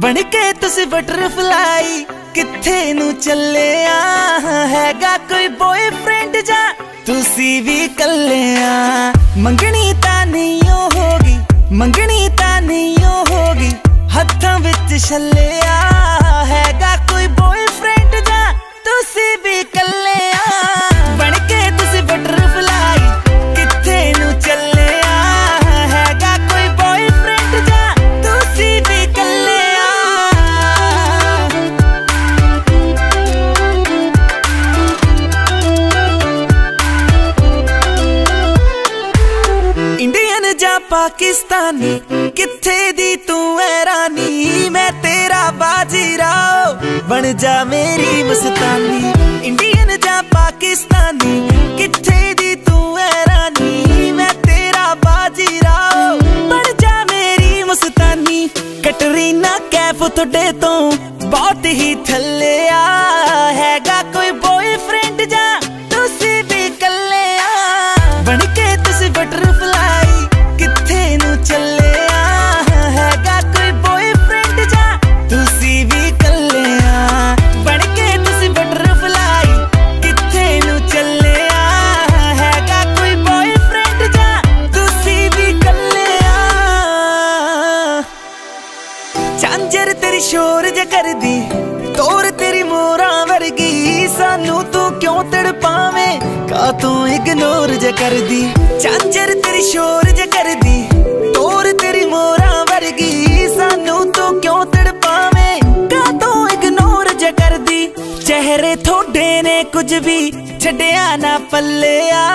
ਬਣ ਕੇ ਤੁਸੀਂ ਬਟਰਫਲਾਈ ਕਿੱਥੇ ਨੂੰ ਚੱਲਿਆ? ਹੈਗਾ ਕੋਈ ਬॉयਫ੍ਰੈਂਡ ਜਾਂ ਤੁਸੀਂ ਵੀ ਕੱਲਿਆ? ਮੰਗਣੀ ਤਾਂ ਨਹੀਂ ਹੋਗੀ, ਮੰਗਣੀ ਤਾਂ ਨਹੀਂ ਹੋਗੀ, ਹੱਥਾਂ ਵਿੱਚ ਛੱਲਿਆ ਪਾਕਿਸਤਾਨੀ, ਕਿੱਥੇ ਦੀ ਤੂੰ ਐ ਰਾਨੀ? ਮੈਂ ਤੇਰਾ ਬਾਜੀਰਾਓ ਬਣ ਜਾ ਮੇਰੀ ਮਸਤਾਨੀ ਇੰਡੀਅਨ ਜਾਂ ਪਾਕਿਸਤਾਨੀ, ਕਿੱਥੇ ਦੀ ਤੂੰ ਐ ਰਾਨੀ? ਮੈਂ ਤੇਰਾ ਬਾਜੀ ਰਾਓ ਬਣ ਜਾ ਮੇਰੀ ਮਸਤਾਨੀ, ਕਟਰੀਨਾ ਕੈਫ ਤੁਹਾਡੇ ਤੋਂ ਬਹੁਤ ਹੀ ਥੱਲੇ ਆ, ਹੈਗਾ ਚਾਂਜਰ ਸ਼ੋਰ ਜ ਕਰਦੀ, ਤੋਰ ਤੇਰੀ ਮੋਰਾਂ ਵਰਗੀ। ਸਾਨੂੰ ਤੂੰ ਕਿਉਂ ਤੜਪਾਵੇਂ? ਕਾ ਤੂੰ ਇਗਨੋਰ ਜ ਕਰਦੀ? ਚਾਂਜਰ ਤੇਰੀ ਸ਼ੋਰ ਜ ਕਰਦੀ, ਤੋਰ ਤੇਰੀ ਮੋਰਾਂ ਵਰਗੀ। ਸਾਨੂੰ ਤੂੰ ਕਿਉਂ ਤੜਪਾਵੇਂ? ਕਾ ਤੂੰ ਇਗਨੋਰ ਜ ਕਰਦੀ? ਚਿਹਰੇ ਥੋੜੇ ਨੇ ਕੁਝ ਵੀ ਛੱਡਿਆ ਨਾ ਪੱਲਿਆ।